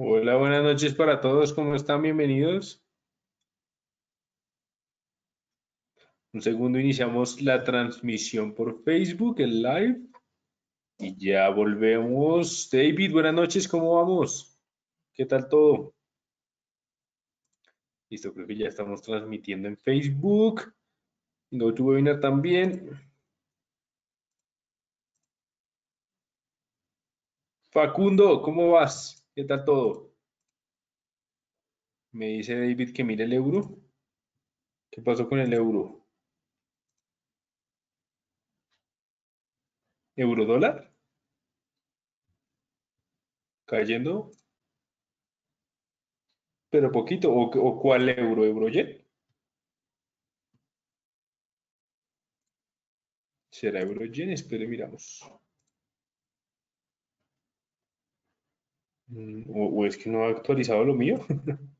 Hola, buenas noches para todos. ¿Cómo están? Bienvenidos. Un segundo, iniciamos la transmisión por Facebook, el live. Y ya volvemos. David, buenas noches. ¿Cómo vamos? ¿Qué tal todo? Listo, creo que ya estamos transmitiendo en Facebook. GoToWebinar también. Facundo, ¿cómo vas? ¿Qué tal todo? Me dice David que mire el euro. ¿Qué pasó con el euro? ¿Euro dólar? ¿Cayendo? Pero poquito. ¿O, cuál euro? ¿Eurojet? ¿Será Eurojet? Espere, miramos. Mm, o, es que no ha actualizado lo mío.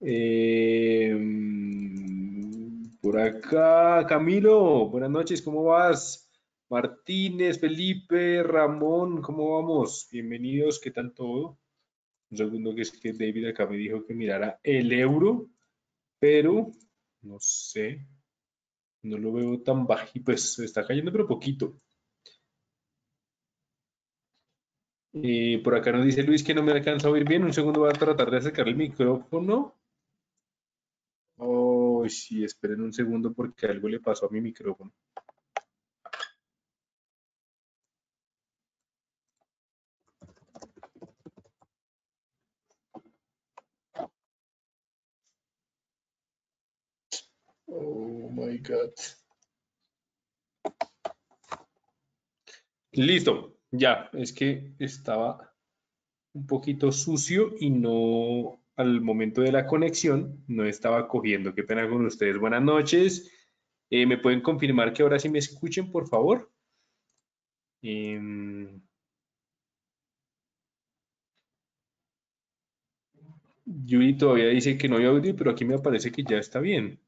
Em, por acá, Camilo, buenas noches, ¿cómo vas? Martínez, Felipe, Ramón, ¿cómo vamos? Bienvenidos, ¿qué tal todo? Un segundo que es que David acá me dijo que mirara el euro, pero no sé, no lo veo tan bajo, pues está cayendo pero poquito. Y por acá nos dice Luis que no me alcanza a oír bien. Un segundo voy a tratar de acercar el micrófono. Oh, sí, esperen un segundo porque algo le pasó a mi micrófono. Oh my God. Listo. Ya, es que estaba un poquito sucio y no, al momento de la conexión, no estaba cogiendo. Qué pena con ustedes. Buenas noches. Eh, ¿Me pueden confirmar que ahora sí me escuchen, por favor? Eh, Yuri todavía dice que no hay audio, pero aquí me parece que ya está bien.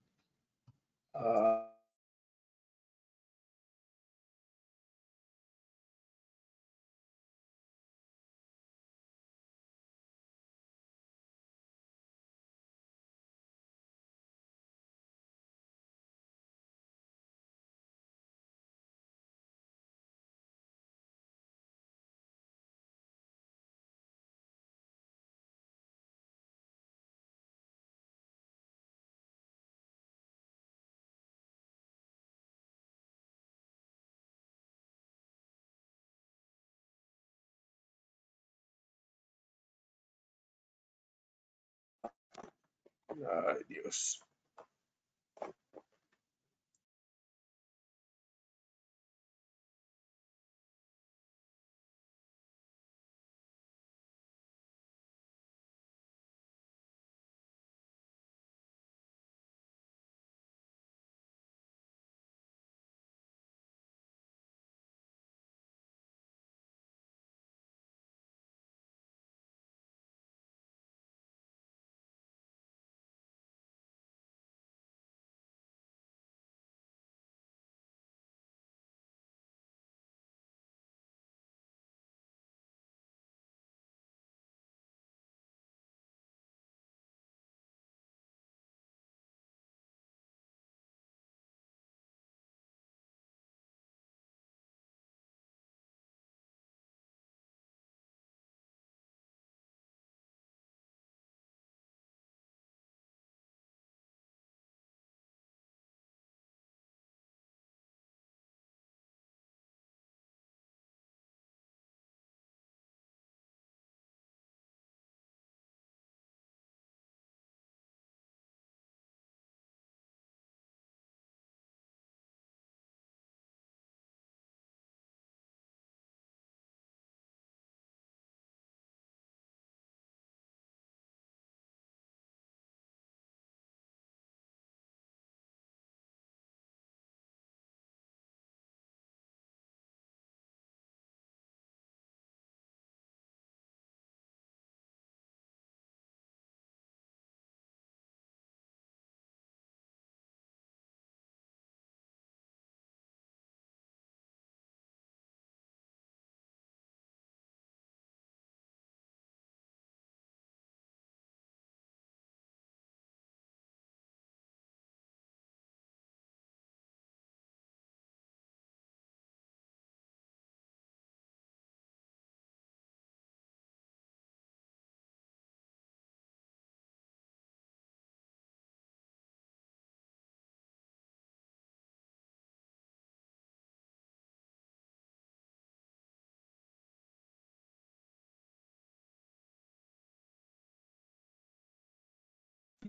uh, Dios.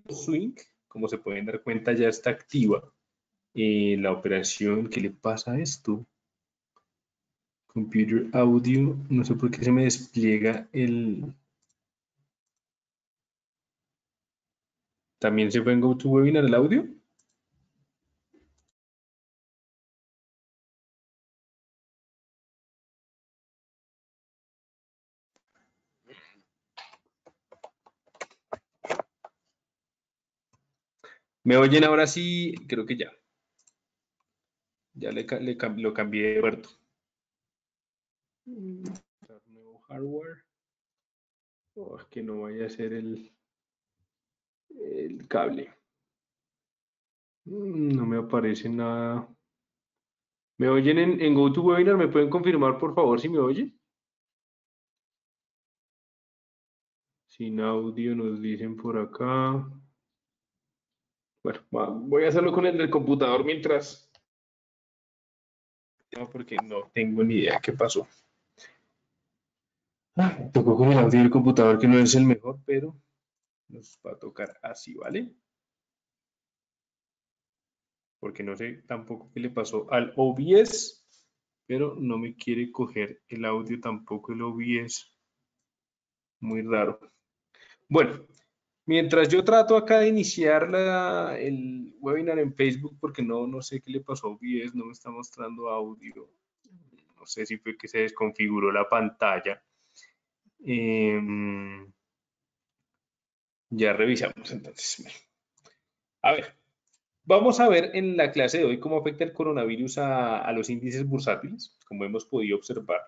Swing, como se pueden dar cuenta, ya está activa la operación. ¿Qué le pasa a esto? Computer Audio, no sé por qué se me despliega el... ¿También se puede en GoToWebinar el audio? ¿Me oyen ahora sí? Creo que ya. Ya le, lo cambié de puerto. Nuevo hardware. Oh, que no vaya a ser el, cable. Mm, no me aparece nada. ¿Me oyen en, en GoToWebinar? ¿Me pueden confirmar, por favor, si me oyen? Sin audio nos dicen por acá. Bueno, voy a hacerlo con el del computador mientras. Porque no tengo ni idea qué pasó. Ah, tocó con el audio del computador que no es el mejor, pero nos va a tocar así, ¿vale? Porque no sé tampoco qué le pasó al OBS, pero no me quiere coger el audio tampoco el OBS. Muy raro. Bueno, Mientras yo trato acá de iniciar el webinar en Facebook, porque no, no sé qué le pasó a OBS, no me está mostrando audio. No sé si fue que se desconfiguró la pantalla. Em, ya revisamos entonces. A ver, vamos a ver en la clase de hoy cómo afecta el coronavirus a, a los índices bursátiles. Como hemos podido observar,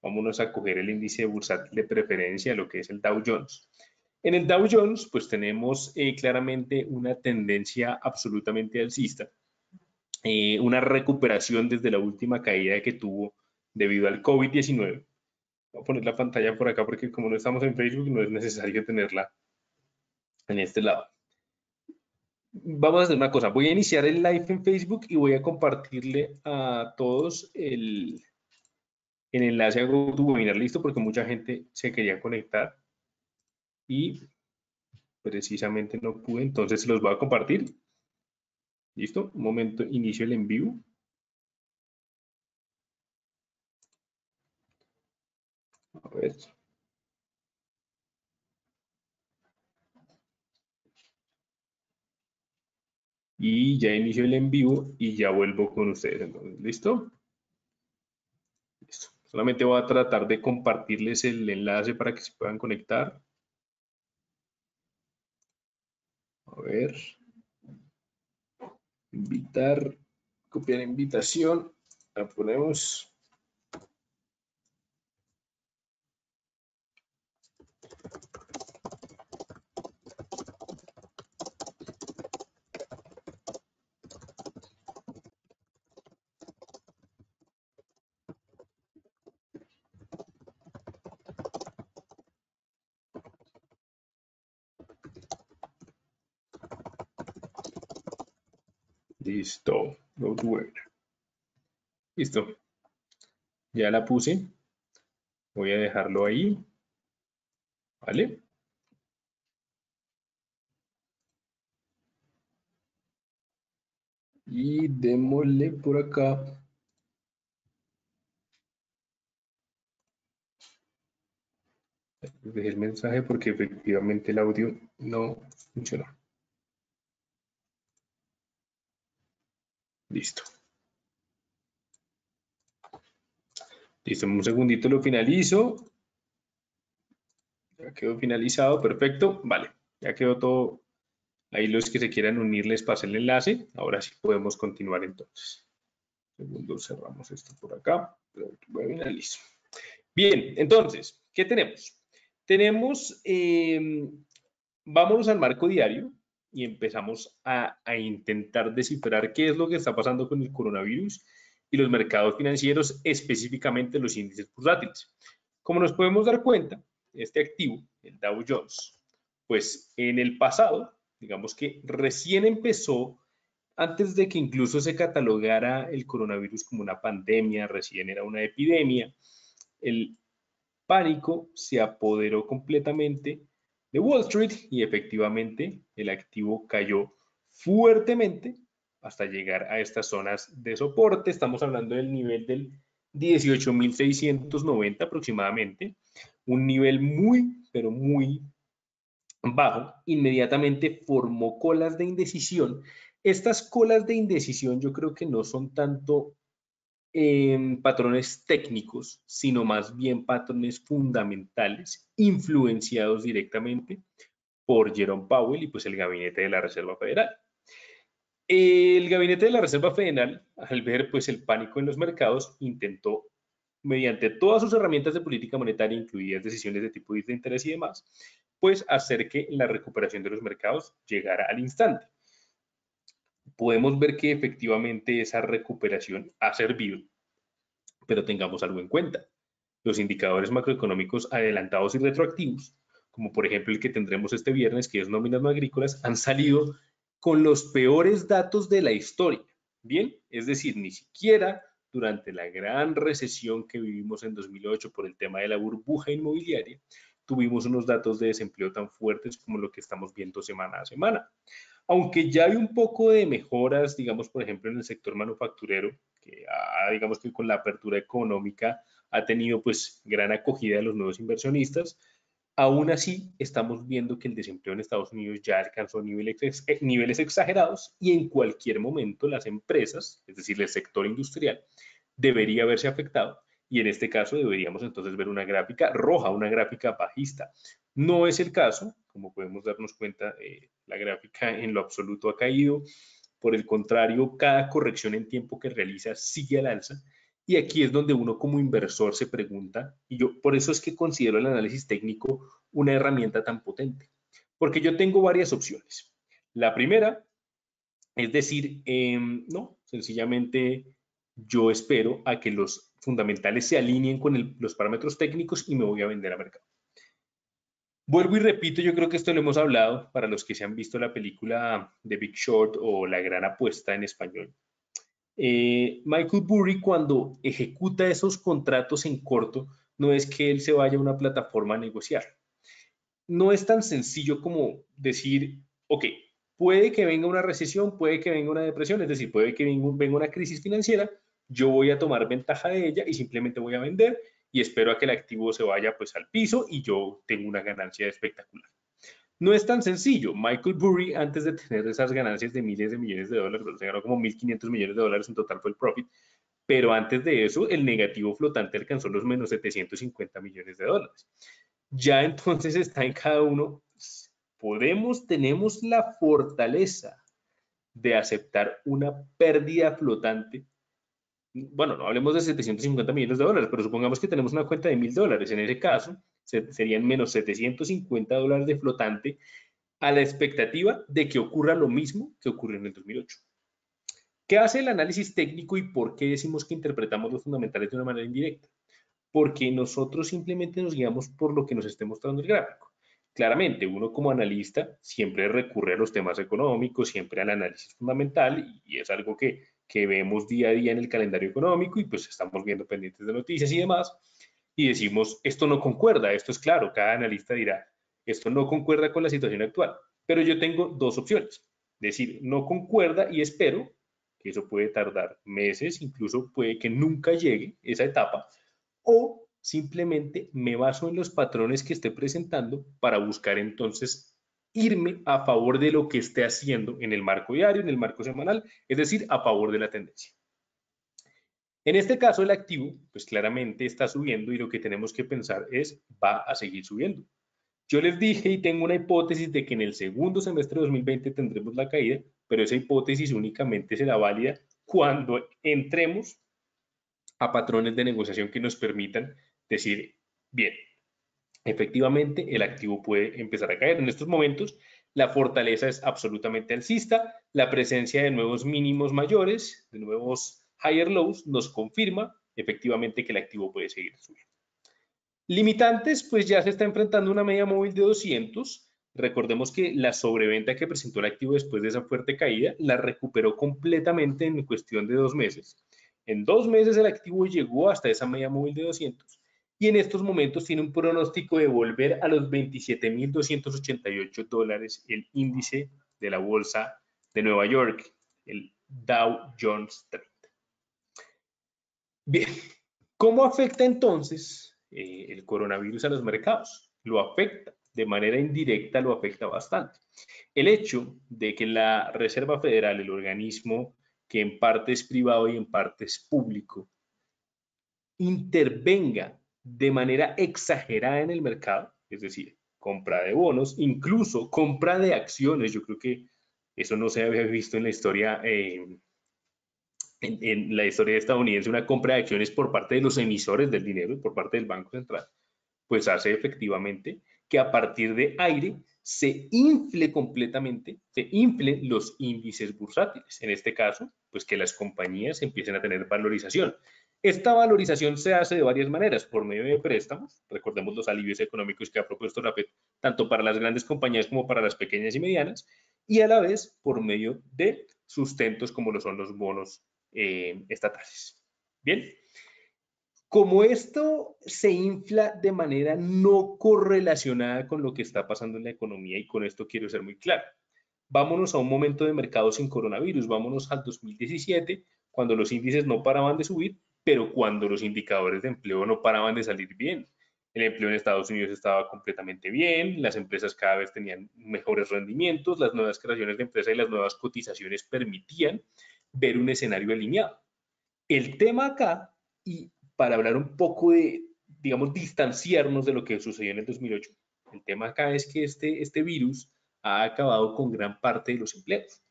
vámonos a coger el índice bursátil de preferencia, lo que es el Dow Jones. En el Dow Jones, pues tenemos eh, claramente una tendencia absolutamente alcista, eh, una recuperación desde la última caída que tuvo debido al COVID-19. Voy a poner la pantalla por acá porque como no estamos en Facebook, no es necesario tenerla en este lado. Vamos a hacer una cosa, voy a iniciar el live en Facebook y voy a compartirle a todos el, el enlace a GoToWebinar, listo, porque mucha gente se quería conectar y precisamente no pude, entonces los voy a compartir. ¿Listo? Un momento, inicio el envío. A ver. Y ya inicio el envío y ya vuelvo con ustedes. Entonces, ¿listo? Listo. Solamente voy a tratar de compartirles el enlace para que se puedan conectar. A ver. Invitar, copiar invitación. La ponemos. Listo. Listo. Ya la puse. Voy a dejarlo ahí. ¿Vale? Y démosle por acá. Dejé el mensaje porque efectivamente el audio no funcionó. Listo. Listo, un segundito lo finalizo. Ya quedó finalizado, perfecto. Vale, ya quedó todo. Ahí los que se quieran unir les pasé el enlace. Ahora sí podemos continuar entonces. Segundo, cerramos esto por acá. Listo. Bien, entonces, ¿qué tenemos? Tenemos, eh, vámonos al marco diario y empezamos a, intentar descifrar qué es lo que está pasando con el coronavirus y los mercados financieros, específicamente los índices bursátiles. Como nos podemos dar cuenta, este activo, el Dow Jones, pues en el pasado, digamos que recién empezó, antes de que incluso se catalogara el coronavirus como una pandemia, recién era una epidemia, el pánico se apoderó completamente de Wall Street y efectivamente el activo cayó fuertemente hasta llegar a estas zonas de soporte. Estamos hablando del nivel del 18.690 aproximadamente, un nivel muy, pero muy bajo. Inmediatamente formó colas de indecisión. Estas colas de indecisión yo creo que no son tanto em, patrones técnicos, sino más bien patrones fundamentales influenciados directamente por Jerome Powell y pues el gabinete de la Reserva Federal. El gabinete de la Reserva Federal, al ver pues el pánico en los mercados, intentó, mediante todas sus herramientas de política monetaria, incluidas decisiones de tipo de interés y demás, pues hacer que la recuperación de los mercados llegara al instante. Podemos ver que efectivamente esa recuperación ha servido, pero tengamos algo en cuenta. Los indicadores macroeconómicos adelantados y retroactivos, como por ejemplo el que tendremos este viernes, que es nóminas no agrícolas, han salido con los peores datos de la historia. Bien, es decir, ni siquiera durante la gran recesión que vivimos en 2008 por el tema de la burbuja inmobiliaria, tuvimos unos datos de desempleo tan fuertes como lo que estamos viendo semana a semana. Aunque ya hay un poco de mejoras, digamos, por ejemplo, en el sector manufacturero, que digamos que con la apertura económica ha tenido pues gran acogida de los nuevos inversionistas, Aún así, estamos viendo que el desempleo en Estados Unidos ya alcanzó niveles, eh, niveles exagerados y en cualquier momento las empresas, es decir, el sector industrial, debería verse afectado y en este caso deberíamos entonces ver una gráfica roja, una gráfica bajista. No es el caso, como podemos darnos cuenta, eh, la gráfica en lo absoluto ha caído. Por el contrario, cada corrección en tiempo que realiza sigue al alza y aquí es donde uno como inversor se pregunta, y yo por eso es que considero el análisis técnico una herramienta tan potente, porque yo tengo varias opciones. La primera es decir, em, no, sencillamente yo espero a que los fundamentales se alineen con los parámetros técnicos y me voy a vender a mercado. Vuelvo y repito, yo creo que esto lo hemos hablado para los que se han visto la película de Big Short o La Gran Apuesta en español. Eh, Michael Burry cuando ejecuta esos contratos en corto, no es que él se vaya a una plataforma a negociar. No es tan sencillo como decir, ok, puede que venga una recesión, puede que venga una depresión, es decir, puede que venga una crisis financiera, yo voy a tomar ventaja de ella y simplemente voy a vender y espero a que el activo se vaya pues al piso y yo tengo una ganancia espectacular. No es tan sencillo. Michael Burry, antes de tener esas ganancias de miles de millones de dólares, se ganó como 1.500 millones de dólares en total fue el profit, pero antes de eso, el negativo flotante alcanzó los menos 750 millones de dólares. Ya entonces está en cada uno. Podemos, tenemos la fortaleza de aceptar una pérdida flotante. Bueno, no hablemos de 750 millones de dólares, pero supongamos que tenemos una cuenta de mil dólares. En ese caso, serían menos 750 dólares de flotante a la expectativa de que ocurra lo mismo que ocurrió en el 2008. ¿Qué hace el análisis técnico y por qué decimos que interpretamos los fundamentales de una manera indirecta? Porque nosotros simplemente nos guiamos por lo que nos esté mostrando el gráfico. Claramente, uno como analista siempre recurre a los temas económicos, siempre al análisis fundamental y es algo que, que vemos día a día en el calendario económico y pues estamos viendo pendientes de noticias y demás y decimos, esto no concuerda, esto es claro, cada analista dirá, esto no concuerda con la situación actual, pero yo tengo dos opciones, decir, no concuerda y espero, que eso puede tardar meses, incluso puede que nunca llegue esa etapa, o simplemente me baso en los patrones que esté presentando para buscar entonces irme a favor de lo que esté haciendo en el marco diario, en el marco semanal, es decir, a favor de la tendencia. En este caso, el activo, pues claramente está subiendo y lo que tenemos que pensar es, va a seguir subiendo. Yo les dije y tengo una hipótesis de que en el segundo semestre de 2020 tendremos la caída, pero esa hipótesis únicamente será válida cuando entremos a patrones de negociación que nos permitan decir, bien, efectivamente el activo puede empezar a caer. En estos momentos, la fortaleza es absolutamente alcista, la presencia de nuevos mínimos mayores, de nuevos higher lows nos confirma efectivamente que el activo puede seguir subiendo. Limitantes, pues ya se está enfrentando una media móvil de 200. Recordemos que la sobreventa que presentó el activo después de esa fuerte caída la recuperó completamente en cuestión de dos meses. En dos meses el activo llegó hasta esa media móvil de 200 y en estos momentos tiene un pronóstico de volver a los 27.288 dólares el índice de la bolsa de Nueva York, el Dow Jones 30. Bien, ¿cómo afecta entonces eh, el coronavirus a los mercados? Lo afecta de manera indirecta, lo afecta bastante. El hecho de que la Reserva Federal, el organismo que en parte es privado y en parte es público, intervenga de manera exagerada en el mercado, es decir, compra de bonos, incluso compra de acciones. Yo creo que eso no se había visto en la historia, eh, en, la historia estadounidense, una compra de acciones por parte de los emisores del dinero, por parte del Banco Central, pues hace efectivamente que a partir de aire se infle completamente, se inflen los índices bursátiles. En este caso, pues que las compañías empiecen a tener valorización. Esta valorización se hace de varias maneras, por medio de préstamos, recordemos los alivios económicos que ha propuesto FED, tanto para las grandes compañías como para las pequeñas y medianas, y a la vez por medio de sustentos como lo son los bonos eh, estatales. Bien, como esto se infla de manera no correlacionada con lo que está pasando en la economía, y con esto quiero ser muy claro, vámonos a un momento de mercado sin coronavirus, vámonos al 2017, cuando los índices no paraban de subir pero cuando los indicadores de empleo no paraban de salir bien. El empleo en Estados Unidos estaba completamente bien, las empresas cada vez tenían mejores rendimientos, las nuevas creaciones de empresas y las nuevas cotizaciones permitían ver un escenario alineado. El tema acá, y para hablar un poco de, digamos, distanciarnos de lo que sucedió en el 2008, el tema acá es que este, este virus ha acabado con gran parte de los empleos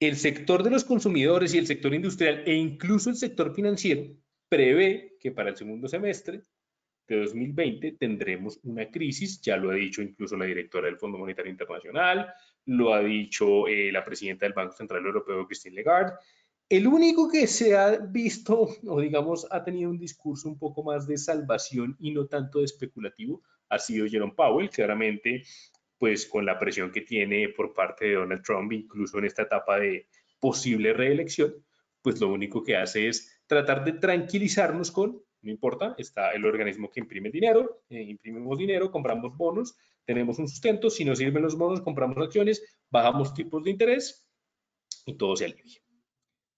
el sector de los consumidores y el sector industrial e incluso el sector financiero prevé que para el segundo semestre de 2020 tendremos una crisis, ya lo ha dicho incluso la directora del Fondo Monetario Internacional, lo ha dicho eh, la presidenta del Banco Central Europeo, Christine Lagarde. El único que se ha visto, o digamos, ha tenido un discurso un poco más de salvación y no tanto de especulativo, ha sido Jerome Powell, claramente pues con la presión que tiene por parte de Donald Trump, incluso en esta etapa de posible reelección, pues lo único que hace es tratar de tranquilizarnos con, no importa, está el organismo que imprime dinero, eh, imprimimos dinero, compramos bonos, tenemos un sustento, si nos sirven los bonos, compramos acciones, bajamos tipos de interés y todo se alivia.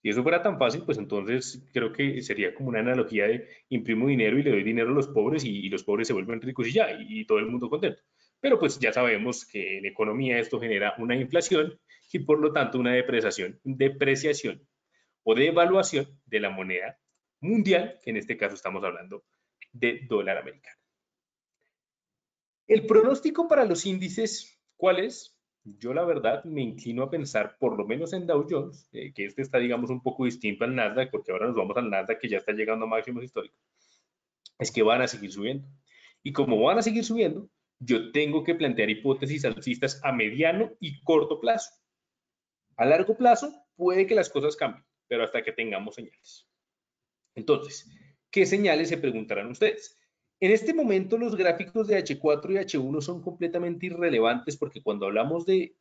Si eso fuera tan fácil, pues entonces creo que sería como una analogía de imprimo dinero y le doy dinero a los pobres y, los pobres se vuelven ricos y ya, y todo el mundo contento. Pero pues ya sabemos que en economía esto genera una inflación y por lo tanto una depreciación, depreciación o devaluación de la moneda mundial, que en este caso estamos hablando de dólar americano. El pronóstico para los índices, ¿cuál es? Yo la verdad me inclino a pensar, por lo menos en Dow Jones, eh, que este está digamos un poco distinto al Nasdaq, porque ahora nos vamos al Nasdaq que ya está llegando a máximos históricos, es que van a seguir subiendo. Y como van a seguir subiendo, yo tengo que plantear hipótesis alcistas a mediano y corto plazo. A largo plazo puede que las cosas cambien, pero hasta que tengamos señales. Entonces, ¿qué señales se preguntarán ustedes? En este momento los gráficos de H4 y H1 son completamente irrelevantes porque cuando hablamos de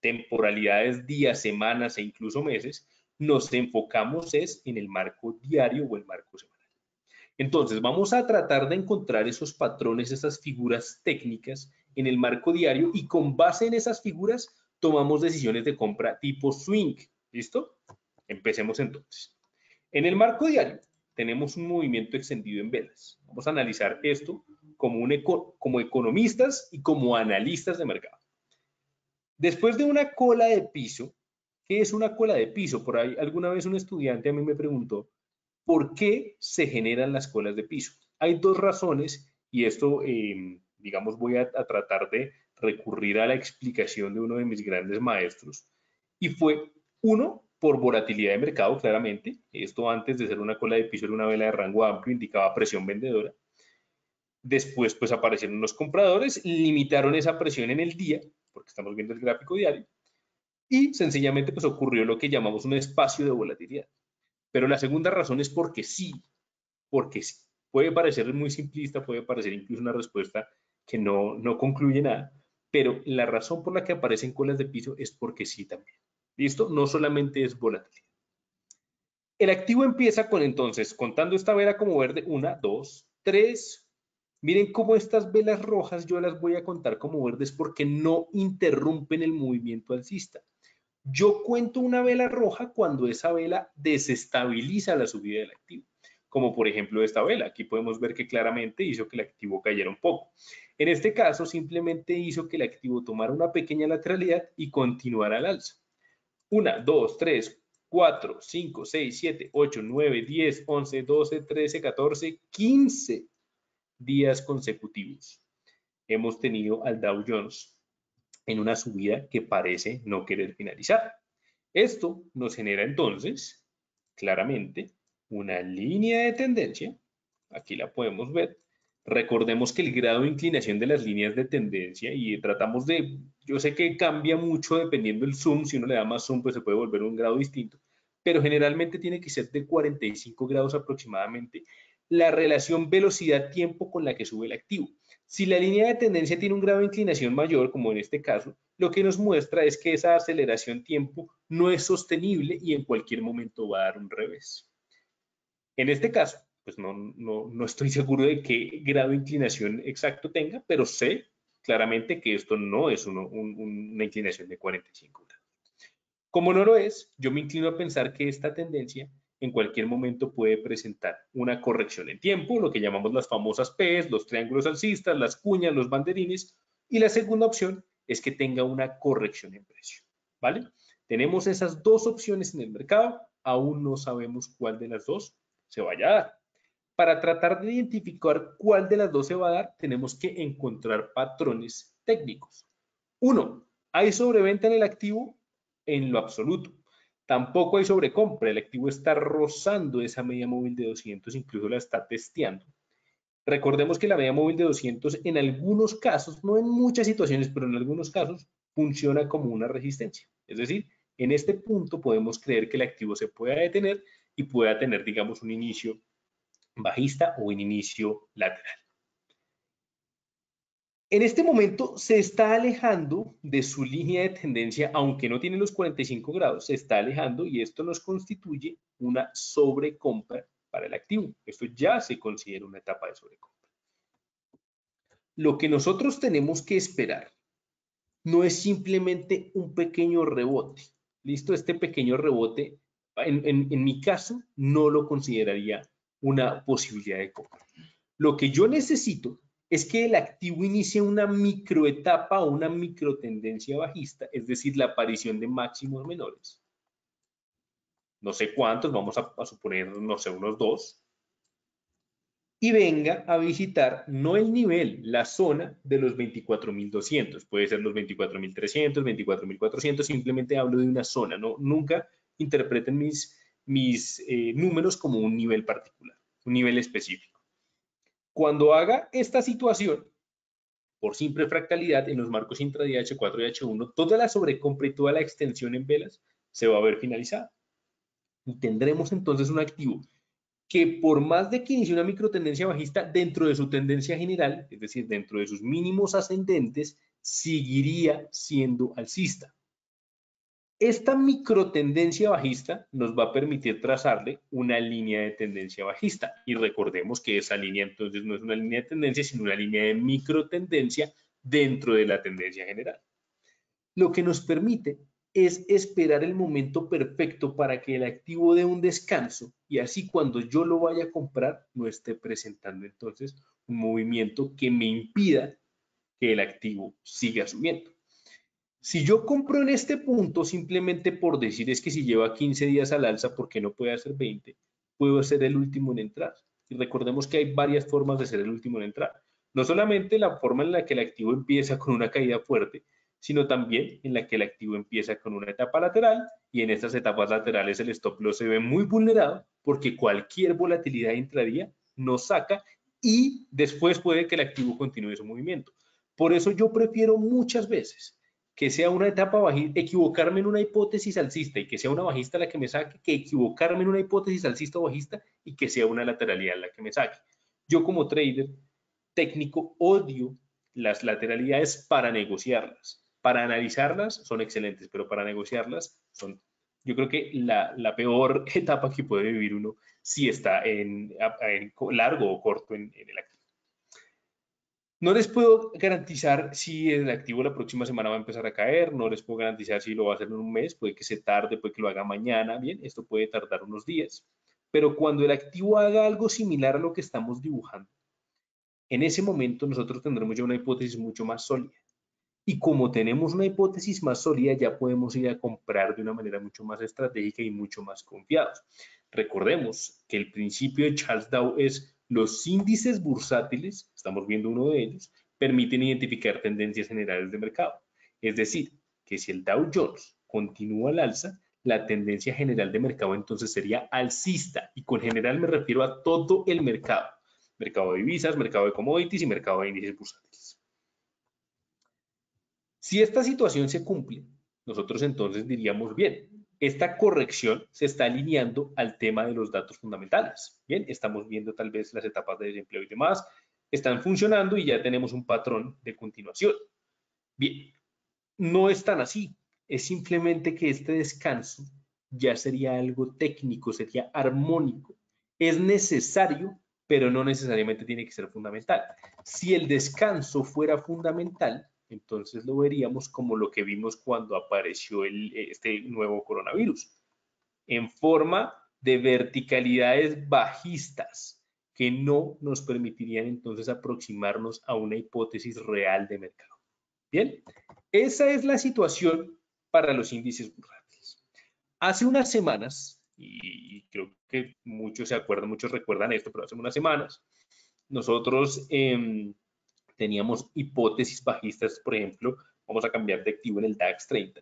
temporalidades, días, semanas e incluso meses, nos enfocamos es en el marco diario o el marco semanal. Entonces, vamos a tratar de encontrar esos patrones, esas figuras técnicas en el marco diario y con base en esas figuras tomamos decisiones de compra tipo swing. ¿Listo? Empecemos entonces. En el marco diario tenemos un movimiento extendido en velas. Vamos a analizar esto como, como economistas y como analistas de mercado. Después de una cola de piso, ¿qué es una cola de piso? Por ahí alguna vez un estudiante a mí me preguntó, ¿Por qué se generan las colas de piso? Hay dos razones y esto, em, digamos, voy a, tratar de recurrir a la explicación de uno de mis grandes maestros. Y fue, uno, por volatilidad de mercado, claramente. Esto antes de ser una cola de piso era una vela de rango amplio, indicaba presión vendedora. Después, pues aparecieron los compradores, limitaron esa presión en el día, porque estamos viendo el gráfico diario, y sencillamente pues ocurrió lo que llamamos un espacio de volatilidad. Pero la segunda razón es porque sí, porque sí. Puede parecer muy simplista, puede parecer incluso una respuesta que no, no concluye nada, pero la razón por la que aparecen colas de piso es porque sí también. ¿Listo? No solamente es volatilidad. El activo empieza con entonces, contando esta vela como verde, una, dos, tres. Miren cómo estas velas rojas yo las voy a contar como verdes porque no interrumpen el movimiento alcista. Yo cuento una vela roja cuando esa vela desestabiliza la subida del activo, como por ejemplo esta vela. Aquí podemos ver que claramente hizo que el activo cayera un poco. En este caso simplemente hizo que el activo tomara una pequeña lateralidad y continuara al alza. Una, dos, tres, 4, 5, 6, 7, 8, 9, 10, 11, 12, 13, 14, 15 días consecutivos. Hemos tenido al Dow Jones en una subida que parece no querer finalizar. Esto nos genera entonces, claramente, una línea de tendencia. Aquí la podemos ver. Recordemos que el grado de inclinación de las líneas de tendencia, y tratamos de, yo sé que cambia mucho dependiendo del zoom, si uno le da más zoom, pues se puede volver un grado distinto, pero generalmente tiene que ser de 45 grados aproximadamente la relación velocidad-tiempo con la que sube el activo. Si la línea de tendencia tiene un grado de inclinación mayor, como en este caso, lo que nos muestra es que esa aceleración tiempo no es sostenible y en cualquier momento va a dar un revés. En este caso, pues no, no, estoy seguro de qué grado de inclinación exacto tenga, pero sé claramente que esto no es una inclinación de 45 grados. Como no lo es, yo me inclino a pensar que esta tendencia en cualquier momento puede presentar una corrección en tiempo, lo que llamamos las famosas P's, los triángulos alcistas, las cuñas, los banderines, y la segunda opción es que tenga una corrección en precio, ¿vale? Tenemos esas dos opciones en el mercado, aún no sabemos cuál de las dos se vaya a dar. Para tratar de identificar cuál de las dos se va a dar, tenemos que encontrar patrones técnicos. Uno, ¿hay sobreventa en el activo? En lo absoluto. Tampoco hay sobrecompra, el activo está rozando esa media móvil de 200, incluso la está testeando. Recordemos que la media móvil de 200 en algunos casos, no en muchas situaciones, pero en algunos casos, funciona como una resistencia. Es decir, en este punto podemos creer que el activo se pueda detener y pueda tener, digamos, un inicio bajista o un inicio lateral. En este momento se está alejando de su línea de tendencia, aunque no tiene los 45 grados, se está alejando y esto nos constituye una sobrecompra para el activo. Esto ya se considera una etapa de sobrecompra. Lo que nosotros tenemos que esperar no es simplemente un pequeño rebote. Listo, este pequeño rebote, en, en mi caso, no lo consideraría una posibilidad de compra. Lo que yo necesito es que el activo inicia una microetapa o una microtendencia bajista, es decir, la aparición de máximos menores. No sé cuántos, vamos a, suponer, no sé, unos dos. Y venga a visitar no el nivel, la zona de los 24.200. Puede ser los 24.300, 24.400, simplemente hablo de una zona. No, nunca interpreten mis, mis eh, números como un nivel particular, un nivel específico. Cuando haga esta situación, por simple fractalidad en los marcos intradía H4 y H1, toda la sobrecompra y toda la extensión en velas se va a ver finalizada. Y tendremos entonces un activo que por más de que inicie una microtendencia bajista, dentro de su tendencia general, es decir, dentro de sus mínimos ascendentes, seguiría siendo alcista. Esta microtendencia bajista nos va a permitir trazarle una línea de tendencia bajista. Y recordemos que esa línea entonces no es una línea de tendencia, sino una línea de microtendencia dentro de la tendencia general. Lo que nos permite es esperar el momento perfecto para que el activo dé un descanso y así cuando yo lo vaya a comprar no esté presentando entonces un movimiento que me impida que el activo siga subiendo. Si yo compro en este punto simplemente por decir es que si lleva 15 días al alza, ¿por qué no puede hacer 20? Puedo ser el último en entrar. Y recordemos que hay varias formas de ser el último en entrar. No solamente la forma en la que el activo empieza con una caída fuerte, sino también en la que el activo empieza con una etapa lateral y en estas etapas laterales el stop loss se ve muy vulnerado porque cualquier volatilidad intradía nos saca y después puede que el activo continúe su movimiento. Por eso yo prefiero muchas veces que sea una etapa bajista, equivocarme en una hipótesis alcista y que sea una bajista la que me saque, que equivocarme en una hipótesis alcista o bajista y que sea una lateralidad la que me saque. Yo como trader técnico odio las lateralidades para negociarlas. Para analizarlas son excelentes, pero para negociarlas son yo creo que la, peor etapa que puede vivir uno si está en, largo o corto en, en, el activo. No les puedo garantizar si el activo la próxima semana va a empezar a caer, no les puedo garantizar si lo va a hacer en un mes, puede que se tarde, puede que lo haga mañana, bien, esto puede tardar unos días, pero cuando el activo haga algo similar a lo que estamos dibujando, en ese momento nosotros tendremos ya una hipótesis mucho más sólida. Y como tenemos una hipótesis más sólida, ya podemos ir a comprar de una manera mucho más estratégica y mucho más confiados. Recordemos que el principio de Charles Dow es los índices bursátiles, estamos viendo uno de ellos, permiten identificar tendencias generales de mercado. Es decir, que si el Dow Jones continúa al alza, la tendencia general de mercado entonces sería alcista. Y con general me refiero a todo el mercado. Mercado de divisas, mercado de commodities y mercado de índices bursátiles. Si esta situación se cumple, nosotros entonces diríamos, bien, esta corrección se está alineando al tema de los datos fundamentales. Bien, estamos viendo tal vez las etapas de desempleo y demás, están funcionando y ya tenemos un patrón de continuación. Bien, no es tan así, es simplemente que este descanso ya sería algo técnico, sería armónico. Es necesario, pero no necesariamente tiene que ser fundamental. Si el descanso fuera fundamental, entonces lo veríamos como lo que vimos cuando apareció este nuevo coronavirus, en forma de verticalidades bajistas que no nos permitirían entonces aproximarnos a una hipótesis real de mercado. Bien, esa es la situación para los índices bursátiles. Hace unas semanas, y creo que muchos se acuerdan, muchos recuerdan esto, pero hace unas semanas, nosotros em, teníamos hipótesis bajistas, por ejemplo, vamos a cambiar de activo en el DAX 30,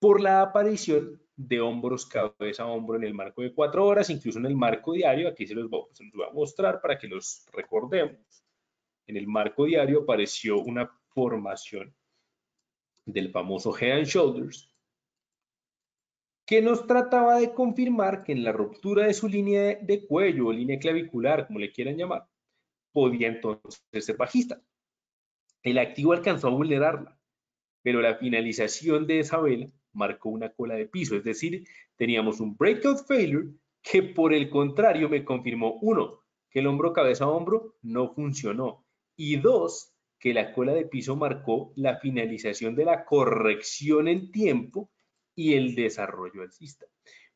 por la aparición de hombros cabeza a hombro en el marco de cuatro horas, incluso en el marco diario, aquí se los, voy, se los voy a mostrar para que los recordemos. En el marco diario apareció una formación del famoso Head and Shoulders, que nos trataba de confirmar que en la ruptura de su línea de cuello o línea clavicular, como le quieran llamar, podía entonces ser bajista. El activo alcanzó a vulnerarla, pero la finalización de esa vela marcó una cola de piso, es decir, teníamos un breakout failure que por el contrario me confirmó, uno, que el hombro cabeza a hombro no funcionó y dos, que la cola de piso marcó la finalización de la corrección en tiempo y el desarrollo alcista.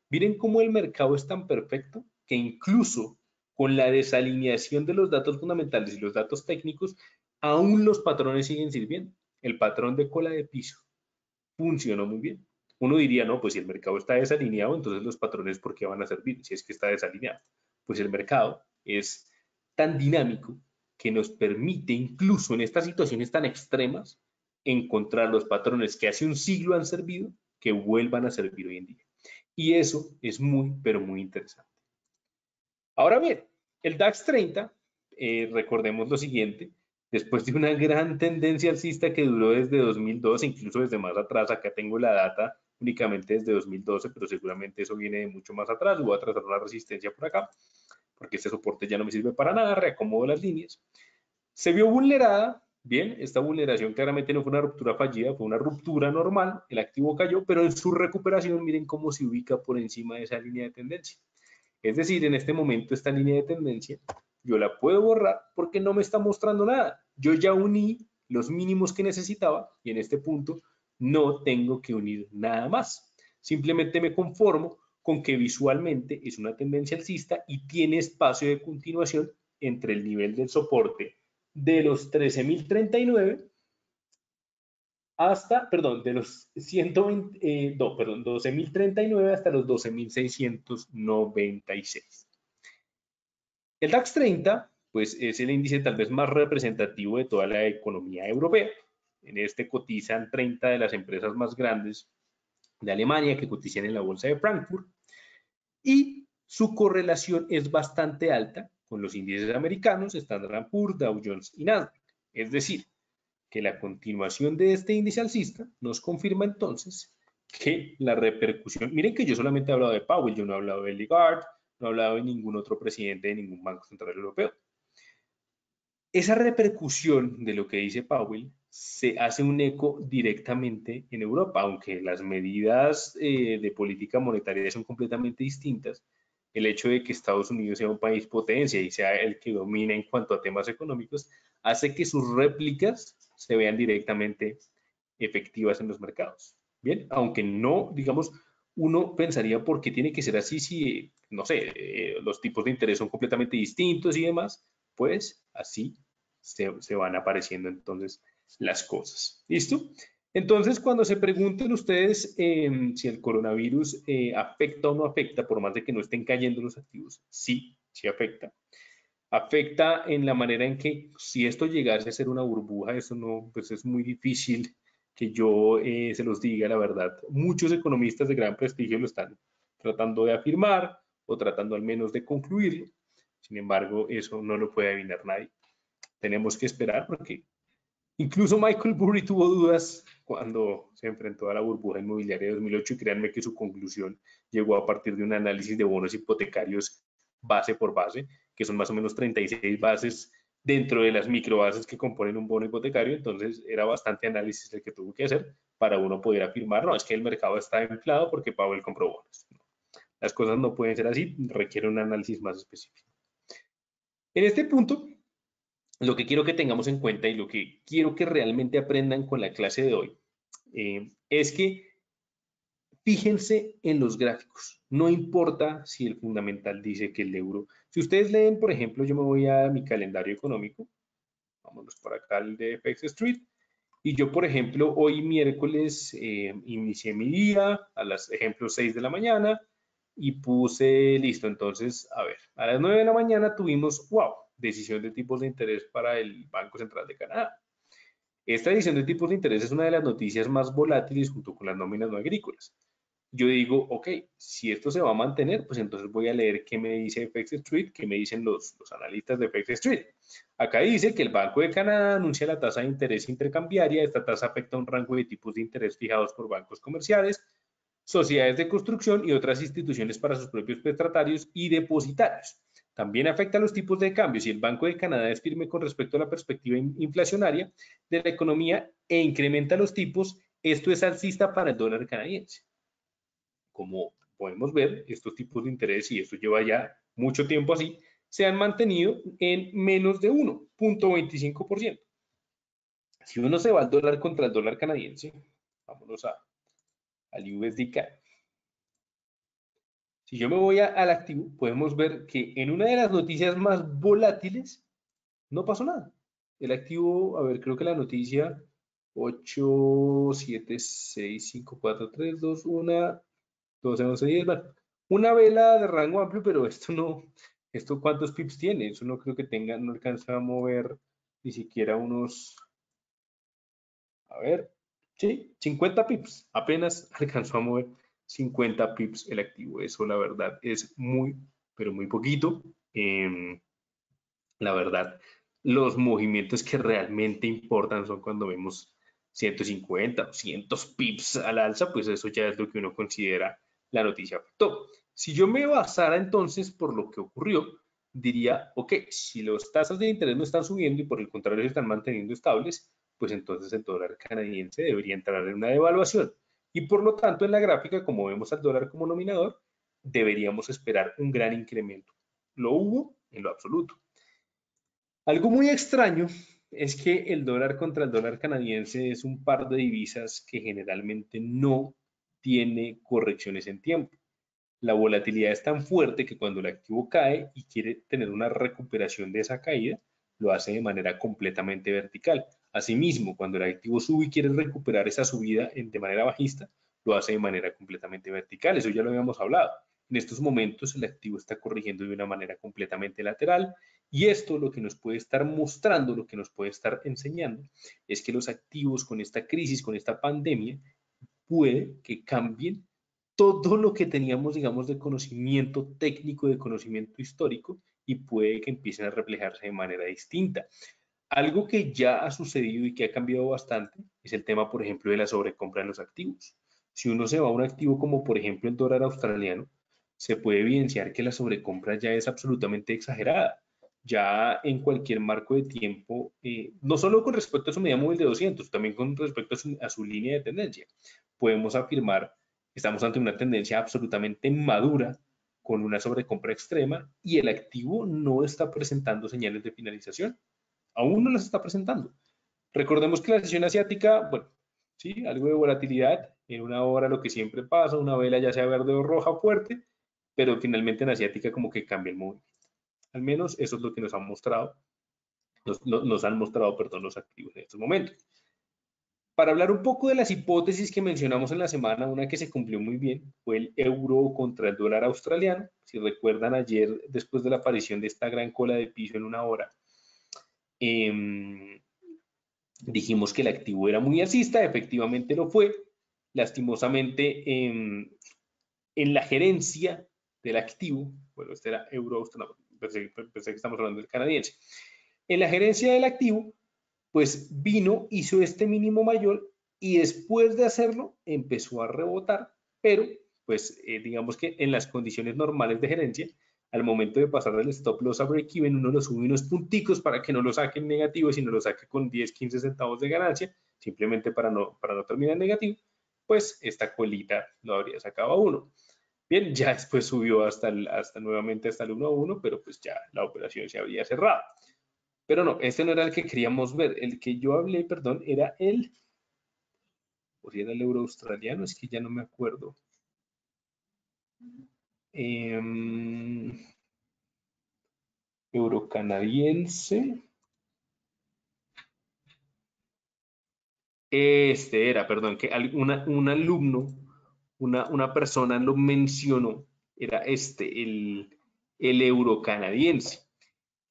Miren cómo el mercado es tan perfecto que incluso con la desalineación de los datos fundamentales y los datos técnicos, aún los patrones siguen sirviendo. El patrón de cola de piso funcionó muy bien. Uno diría, no, pues si el mercado está desalineado, entonces los patrones, ¿por qué van a servir si es que está desalineado? Pues el mercado es tan dinámico que nos permite, incluso en estas situaciones tan extremas, encontrar los patrones que hace un siglo han servido, que vuelvan a servir hoy en día. Y eso es muy, pero muy interesante. Ahora bien, el DAX 30, eh, recordemos lo siguiente, después de una gran tendencia alcista que duró desde 2012, incluso desde más atrás, acá tengo la data únicamente desde 2012, pero seguramente eso viene de mucho más atrás, voy a trazar una resistencia por acá, porque este soporte ya no me sirve para nada, reacomodo las líneas. Se vio vulnerada, bien, esta vulneración claramente no fue una ruptura fallida, fue una ruptura normal, el activo cayó, pero en su recuperación miren cómo se ubica por encima de esa línea de tendencia. Es decir, en este momento esta línea de tendencia yo la puedo borrar porque no me está mostrando nada. Yo ya uní los mínimos que necesitaba y en este punto no tengo que unir nada más. Simplemente me conformo con que visualmente es una tendencia alcista y tiene espacio de continuación entre el nivel del soporte de los 13.039 hasta, perdón, de los 120, eh, 12.039 hasta los 12.696. El DAX 30, pues es el índice tal vez más representativo de toda la economía europea. En este cotizan 30 de las empresas más grandes de Alemania que cotizan en la bolsa de Frankfurt y su correlación es bastante alta con los índices americanos, Standard Poor's, Dow Jones y Nasdaq. Es decir, que la continuación de este índice alcista nos confirma entonces que la repercusión, miren que yo solamente he hablado de Powell, yo no he hablado de Lagarde, no he hablado de ningún otro presidente de ningún banco central europeo. Esa repercusión de lo que dice Powell se hace un eco directamente en Europa, aunque las medidas eh, de política monetaria son completamente distintas. El hecho de que Estados Unidos sea un país potencia y sea el que domina en cuanto a temas económicos hace que sus réplicas se vean directamente efectivas en los mercados. Bien, aunque no, digamos, uno pensaría por qué tiene que ser así si, no sé, eh, los tipos de interés son completamente distintos y demás, pues así se, van apareciendo entonces las cosas. ¿Listo? Entonces, cuando se pregunten ustedes em, si el coronavirus eh, afecta o no afecta, por más de que no estén cayendo los activos, sí, sí afecta. Afecta en la manera en que si esto llegase a ser una burbuja, eso no, pues es muy difícil que yo eh, se los diga la verdad. Muchos economistas de gran prestigio lo están tratando de afirmar o tratando al menos de concluirlo. Sin embargo, eso no lo puede adivinar nadie. Tenemos que esperar porque incluso Michael Burry tuvo dudas cuando se enfrentó a la burbuja inmobiliaria de 2008 y créanme que su conclusión llegó a partir de un análisis de bonos hipotecarios base por base, que son más o menos 36 bases dentro de las microbases que componen un bono hipotecario, entonces era bastante análisis el que tuvo que hacer para uno poder afirmar, no, es que el mercado está inflado porque Powell compró bonos. Las cosas no pueden ser así, requiere un análisis más específico. En este punto, lo que quiero que tengamos en cuenta y lo que quiero que realmente aprendan con la clase de hoy eh, es que fíjense en los gráficos. No importa si el fundamental dice que el euro si ustedes leen, por ejemplo, yo me voy a mi calendario económico, vámonos por acá al de FX Street, y yo, por ejemplo, hoy miércoles eh, inicié mi día a las, ejemplo, 6 de la mañana y puse listo. Entonces, a ver, a las 9 de la mañana tuvimos, wow, decisión de tipos de interés para el Banco Central de Canadá. Esta decisión de tipos de interés es una de las noticias más volátiles junto con las nóminas no agrícolas yo digo, ok, si esto se va a mantener, pues entonces voy a leer qué me dice FX Street, qué me dicen los, los analistas de FX Street. Acá dice que el Banco de Canadá anuncia la tasa de interés intercambiaria. Esta tasa afecta a un rango de tipos de interés fijados por bancos comerciales, sociedades de construcción y otras instituciones para sus propios prestatarios y depositarios. También afecta a los tipos de cambio. Si el Banco de Canadá es firme con respecto a la perspectiva inflacionaria de la economía e incrementa los tipos, esto es alcista para el dólar canadiense como podemos ver, estos tipos de interés, y esto lleva ya mucho tiempo así, se han mantenido en menos de 1.25%. Si uno se va al dólar contra el dólar canadiense, vámonos a, al USD Si yo me voy al activo, podemos ver que en una de las noticias más volátiles no pasó nada. El activo, a ver, creo que la noticia 8, 7, 6, 5, 4, 3, 2, 1, 12, 11, 10, una vela de rango amplio, pero esto no, esto cuántos pips tiene, eso no creo que tenga, no alcanza a mover ni siquiera unos, a ver, sí, 50 pips, apenas alcanzó a mover 50 pips el activo, eso la verdad es muy, pero muy poquito, em, la verdad, los movimientos que realmente importan son cuando vemos 150 o 100 pips al alza, pues eso ya es lo que uno considera la noticia afectó. Si yo me basara entonces por lo que ocurrió, diría, ok, si las tasas de interés no están subiendo y por el contrario se están manteniendo estables, pues entonces el dólar canadiense debería entrar en una devaluación. Y por lo tanto, en la gráfica, como vemos al dólar como nominador, deberíamos esperar un gran incremento. Lo hubo en lo absoluto. Algo muy extraño es que el dólar contra el dólar canadiense es un par de divisas que generalmente no tiene correcciones en tiempo. La volatilidad es tan fuerte que cuando el activo cae y quiere tener una recuperación de esa caída, lo hace de manera completamente vertical. Asimismo, cuando el activo sube y quiere recuperar esa subida de manera bajista, lo hace de manera completamente vertical. Eso ya lo habíamos hablado. En estos momentos el activo está corrigiendo de una manera completamente lateral y esto lo que nos puede estar mostrando, lo que nos puede estar enseñando, es que los activos con esta crisis, con esta pandemia, puede que cambien todo lo que teníamos, digamos, de conocimiento técnico, de conocimiento histórico, y puede que empiecen a reflejarse de manera distinta. Algo que ya ha sucedido y que ha cambiado bastante es el tema, por ejemplo, de la sobrecompra en los activos. Si uno se va a un activo como, por ejemplo, el dólar australiano, se puede evidenciar que la sobrecompra ya es absolutamente exagerada. ya en cualquier marco de tiempo, eh, no solo con respecto a su media móvil de 200, también con respecto a su, línea de tendencia. Podemos afirmar que estamos ante una tendencia absolutamente madura con una sobrecompra extrema y el activo no está presentando señales de finalización. Aún no las está presentando. Recordemos que la sesión asiática, bueno, sí, algo de volatilidad, en una hora lo que siempre pasa, una vela ya sea verde o roja fuerte, pero finalmente en asiática como que cambia el movimiento. Al menos eso es lo que nos han mostrado, nos, han mostrado, perdón, los activos en estos momentos. Para hablar un poco de las hipótesis que mencionamos en la semana, una que se cumplió muy bien fue el euro contra el dólar australiano. Si recuerdan ayer, después de la aparición de esta gran cola de piso en una hora, em, dijimos que el activo era muy alcista, efectivamente lo fue. Lastimosamente, em, en la gerencia del activo, bueno, este era euro australiano, pensé, que estamos hablando del canadiense. En la gerencia del activo, pues vino, hizo este mínimo mayor y después de hacerlo empezó a rebotar, pero pues eh, digamos que en las condiciones normales de gerencia, al momento de pasar del stop loss a break even, uno lo sube unos punticos para que no lo saque en negativo, sino lo saque con 10, 15 centavos de ganancia, simplemente para no, para no terminar negativo, pues esta colita lo habría sacado a uno. Bien, ya después subió hasta, hasta nuevamente hasta el 1 a 1, pero pues ya la operación se había cerrado. Pero no, este no era el que queríamos ver. El que yo hablé, perdón, era el, o si era el euro australiano, es que ya no me acuerdo. Em, euro canadiense. Este era, perdón, que un alumno una, persona lo mencionó, era este, el, el euro canadiense.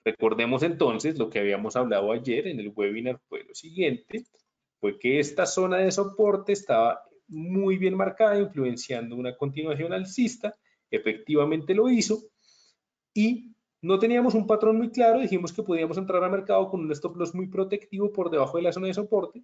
Recordemos entonces lo que habíamos hablado ayer en el webinar fue lo siguiente, fue que esta zona de soporte estaba muy bien marcada, influenciando una continuación alcista, efectivamente lo hizo, y no teníamos un patrón muy claro, dijimos que podíamos entrar al mercado con un stop loss muy protectivo por debajo de la zona de soporte,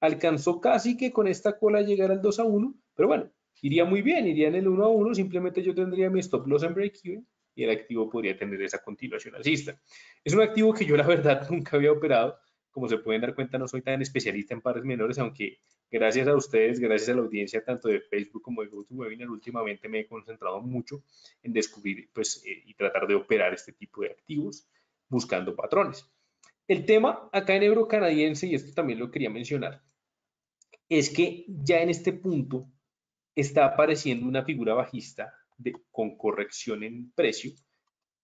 alcanzó casi que con esta cola llegar al 2 a 1, pero bueno, iría muy bien, iría en el 1 a 1, simplemente yo tendría mi stop loss en break-even y el activo podría tener esa continuación alcista. Es un activo que yo la verdad nunca había operado, como se pueden dar cuenta no soy tan especialista en pares menores, aunque gracias a ustedes, gracias a la audiencia tanto de Facebook como de GoToWebinar, últimamente me he concentrado mucho en descubrir pues, eh, y tratar de operar este tipo de activos buscando patrones. El tema acá en euro canadiense, y esto también lo quería mencionar, es que ya en este punto está apareciendo una figura bajista de, con corrección en precio,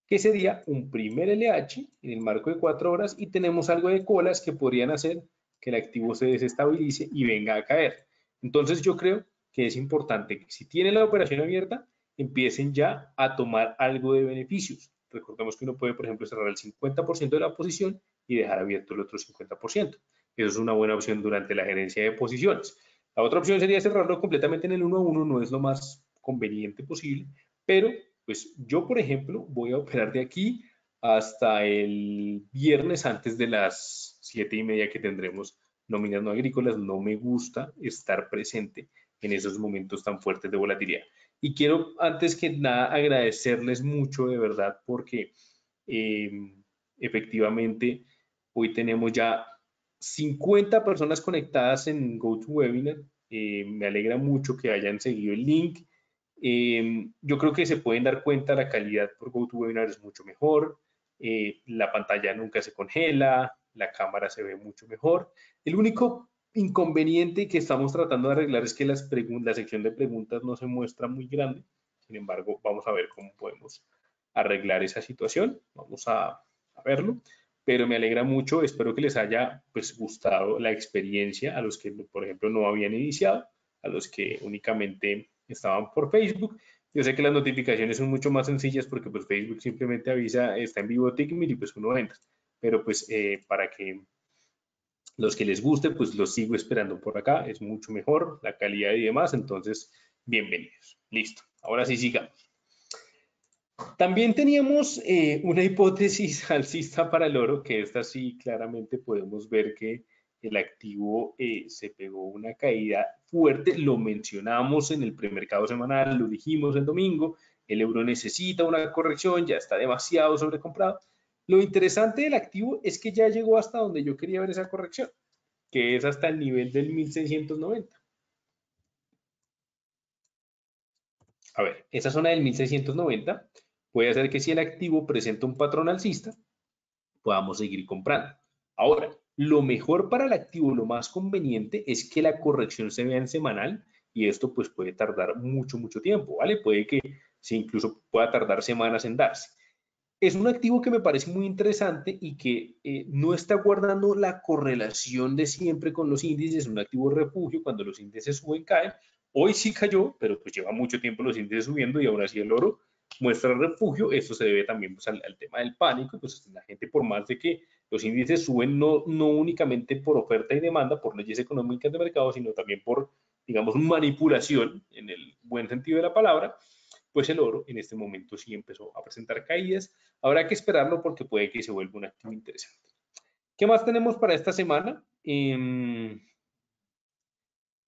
que sería un primer LH en el marco de cuatro horas y tenemos algo de colas que podrían hacer que el activo se desestabilice y venga a caer. Entonces yo creo que es importante que si tienen la operación abierta, empiecen ya a tomar algo de beneficios. Recordemos que uno puede, por ejemplo, cerrar el 50% de la posición y dejar abierto el otro 50%. Eso es una buena opción durante la gerencia de posiciones. La otra opción sería cerrarlo completamente en el 1 a 1, no es lo más conveniente posible, pero pues yo, por ejemplo, voy a operar de aquí hasta el viernes antes de las 7 y media que tendremos nóminas no agrícolas. No me gusta estar presente en esos momentos tan fuertes de volatilidad. Y quiero, antes que nada, agradecerles mucho de verdad porque eh, efectivamente hoy tenemos ya 50 personas conectadas en GoToWebinar. Eh, me alegra mucho que hayan seguido el link. Eh, yo creo que se pueden dar cuenta la calidad por GoToWebinar es mucho mejor. Eh, la pantalla nunca se congela, la cámara se ve mucho mejor. El único inconveniente que estamos tratando de arreglar es que las la sección de preguntas no se muestra muy grande. Sin embargo, vamos a ver cómo podemos arreglar esa situación. Vamos a, a verlo pero me alegra mucho, espero que les haya pues gustado la experiencia a los que, por ejemplo, no habían iniciado, a los que únicamente estaban por Facebook. Yo sé que las notificaciones son mucho más sencillas porque pues Facebook simplemente avisa, está en vivo TickMeet y pues uno entra, pero pues eh, para que los que les guste, pues los sigo esperando por acá, es mucho mejor la calidad y demás, entonces bienvenidos. Listo, ahora sí sigamos. También teníamos eh, una hipótesis alcista para el oro, que esta sí claramente podemos ver que el activo eh, se pegó una caída fuerte, lo mencionamos en el premercado semanal, lo dijimos el domingo, el euro necesita una corrección, ya está demasiado sobrecomprado, Lo interesante del activo es que ya llegó hasta donde yo quería ver esa corrección, que es hasta el nivel del 1690. A ver, esa zona del 1690 puede hacer que si el activo presenta un patrón alcista, podamos seguir comprando. Ahora, lo mejor para el activo, lo más conveniente es que la corrección se vea en semanal y esto pues puede tardar mucho, mucho tiempo, ¿vale? Puede que se incluso pueda tardar semanas en darse. Es un activo que me parece muy interesante y que eh, no está guardando la correlación de siempre con los índices, es un activo refugio, cuando los índices suben, caen. Hoy sí cayó, pero pues lleva mucho tiempo los índices subiendo y aún así el oro muestra refugio. Esto se debe también pues, al, tema del pánico, pues la gente por más de que los índices suben no, no únicamente por oferta y demanda, por leyes económicas de mercado, sino también por, digamos, manipulación en el buen sentido de la palabra, pues el oro en este momento sí empezó a presentar caídas. Habrá que esperarlo porque puede que se vuelva un activo interesante. ¿Qué más tenemos para esta semana? Em,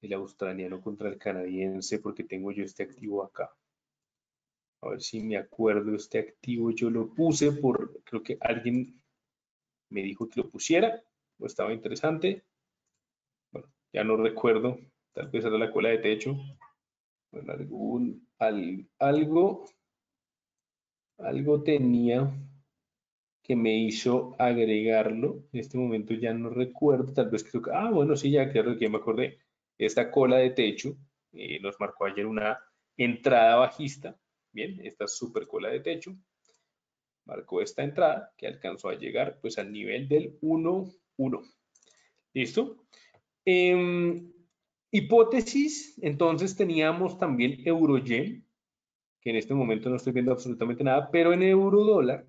el australiano contra el canadiense, porque tengo yo este activo acá. A ver si me acuerdo, este activo yo lo puse por, creo que alguien me dijo que lo pusiera, o estaba interesante. Bueno, ya no recuerdo, tal vez era la cola de techo. Algo, algo tenía que me hizo agregarlo. En este momento ya no recuerdo, tal vez que, ah, bueno, sí, ya creo que ya me acordé. Esta cola de techo eh, nos marcó ayer una entrada bajista. Bien, esta super cola de techo marcó esta entrada que alcanzó a llegar pues al nivel del 1, 1. ¿Listo? Eh, Hipótesis, entonces teníamos también euro-yen, que en este momento no estoy viendo absolutamente nada, pero en euro-dólar,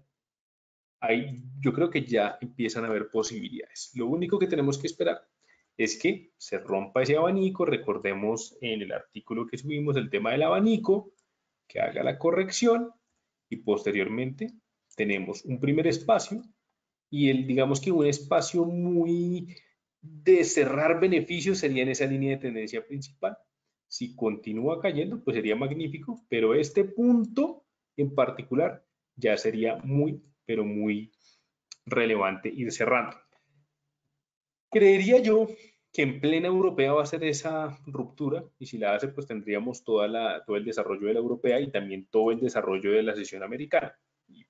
ahí yo creo que ya empiezan a haber posibilidades. Lo único que tenemos que esperar es que se rompa ese abanico, recordemos en el artículo que subimos el tema del abanico, que haga la corrección y posteriormente tenemos un primer espacio y el, digamos que un espacio muy de cerrar beneficios sería en esa línea de tendencia principal. Si continúa cayendo, pues sería magnífico, pero este punto en particular ya sería muy, pero muy relevante ir cerrando. Creería yo que en plena europea va a ser esa ruptura y si la hace, pues tendríamos toda la, todo el desarrollo de la europea y también todo el desarrollo de la sesión americana.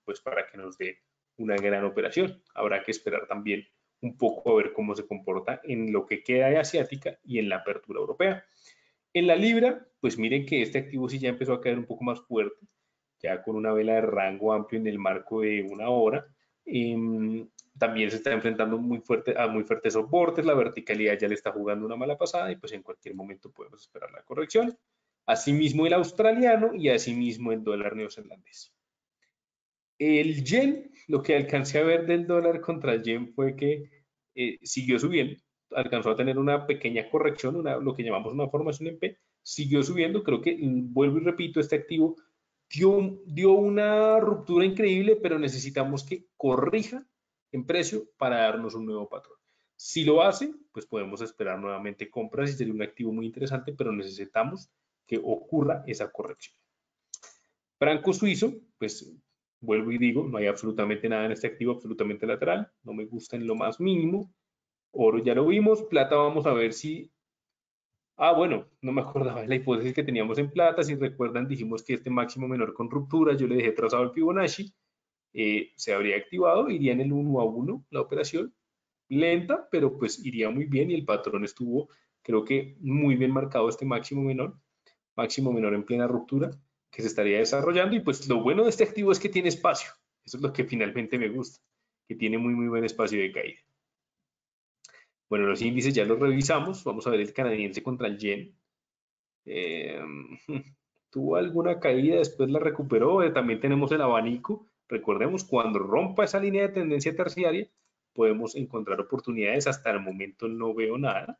Pues para que nos dé una gran operación, habrá que esperar también un poco a ver cómo se comporta en lo que queda de asiática y en la apertura europea. En la libra, pues miren que este activo sí ya empezó a caer un poco más fuerte, ya con una vela de rango amplio en el marco de una hora. Em, también se está enfrentando muy fuerte, a muy fuertes soportes, la verticalidad ya le está jugando una mala pasada y pues en cualquier momento podemos esperar la corrección. Asimismo el australiano y asimismo el dólar neozelandés. El yen, lo que alcancé a ver del dólar contra el yen fue que eh, siguió subiendo, alcanzó a tener una pequeña corrección, lo que llamamos una formación en P, siguió subiendo, creo que, vuelvo y repito, este activo dio, dio una ruptura increíble, pero necesitamos que corrija en precio para darnos un nuevo patrón. Si lo hace, pues podemos esperar nuevamente compras y sería un activo muy interesante, pero necesitamos que ocurra esa corrección. Franco suizo, pues Vuelvo y digo, no hay absolutamente nada en este activo, absolutamente lateral. No me gusta en lo más mínimo. Oro ya lo vimos. Plata vamos a ver si... Ah, bueno, no me acordaba de la hipótesis que teníamos en plata. Si recuerdan, dijimos que este máximo menor con ruptura, yo le dejé trazado el Fibonacci. Eh, se habría activado, iría en el 1 a 1 la operación. Lenta, pero pues iría muy bien y el patrón estuvo, creo que muy bien marcado este máximo menor. Máximo menor en plena ruptura que se estaría desarrollando y pues lo bueno de este activo es que tiene espacio. Eso es lo que finalmente me gusta, que tiene muy, muy buen espacio de caída. Bueno, los índices ya los revisamos. Vamos a ver el canadiense contra el yen. Eh, tuvo alguna caída, después la recuperó. Eh, también tenemos el abanico. Recordemos, cuando rompa esa línea de tendencia terciaria, podemos encontrar oportunidades. Hasta el momento no veo nada.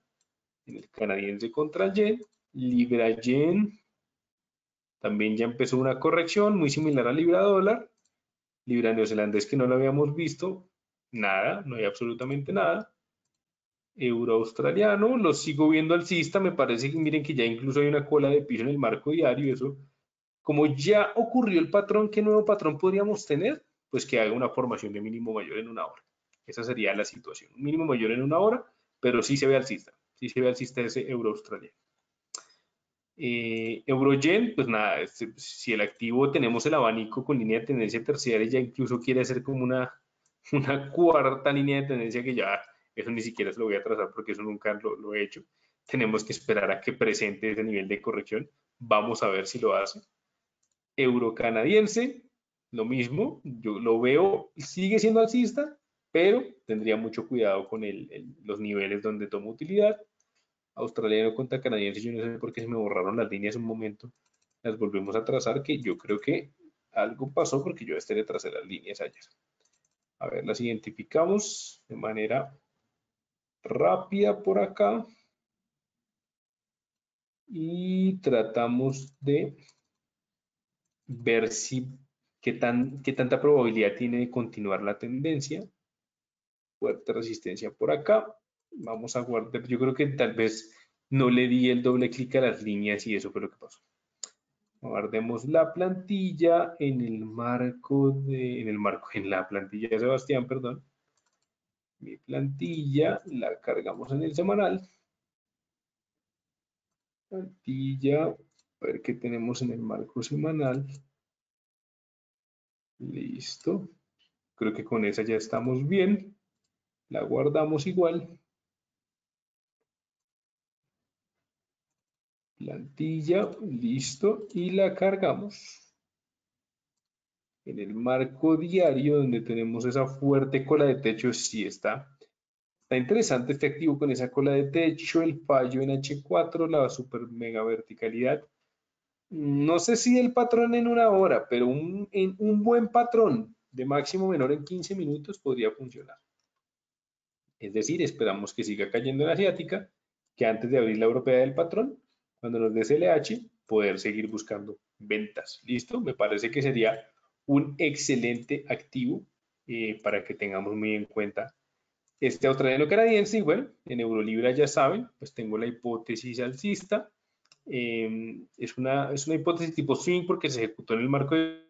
En el canadiense contra el yen. Libra yen también ya empezó una corrección muy similar a libra dólar. Libra neozelandés que no lo habíamos visto. Nada, no hay absolutamente nada. Euro australiano, lo sigo viendo alcista. Me parece que miren que ya incluso hay una cola de piso en el marco diario. Eso, como ya ocurrió el patrón, ¿qué nuevo patrón podríamos tener? pues que haga una formación de mínimo mayor en una hora. Esa sería la situación. Mínimo mayor en una hora, pero sí se ve alcista. Sí se ve alcista ese euro australiano. Eh, Eurogen, pues nada, si el activo tenemos el abanico con línea de tendencia terciaria, ya incluso quiere hacer como una, cuarta línea de tendencia que ya, eso ni siquiera se lo voy a trazar porque eso nunca lo, lo he hecho. Tenemos que esperar a que presente ese nivel de corrección. Vamos a ver si lo hace. Euro canadiense, lo mismo, yo lo veo, sigue siendo alcista, pero tendría mucho cuidado con los niveles donde toma utilidad. Australiano contra canadiense, yo no sé por qué se me borraron las líneas un momento, las volvemos a trazar, que yo creo que algo pasó porque yo este le tracé las líneas ayer. A ver, las identificamos de manera rápida por acá y tratamos de ver si qué, tan, qué tanta probabilidad tiene de continuar la tendencia. Fuerte resistencia por acá. Vamos a guardar. Yo creo que tal vez no le di el doble clic a las líneas y eso fue lo que pasó. Guardemos la plantilla en el marco de, en el marco, en la plantilla de Sebastián, perdón. Mi plantilla la cargamos en el semanal. Plantilla, a ver qué tenemos en el marco semanal. Listo. Creo que con esa ya estamos bien. La guardamos igual. Plantilla, listo. Y la cargamos. En el marco diario, donde tenemos esa fuerte cola de techo, sí está. Está interesante este activo con esa cola de techo, el fallo en H4, la super mega verticalidad no sé si el patrón en una hora, pero un, en un buen patrón de máximo menor en 15 minutos podría funcionar. Es decir, esperamos que siga cayendo en asiática, que antes de abrir la europea del patrón, cuando nos dé CLH, poder seguir buscando ventas. ¿Listo? Me parece que sería un excelente activo eh, para que tengamos muy en cuenta este australiano canadiense. Y bueno, en Eurolibra ya saben, pues tengo la hipótesis alcista Em, es, una, es una hipótesis tipo swing porque se ejecutó en el marco de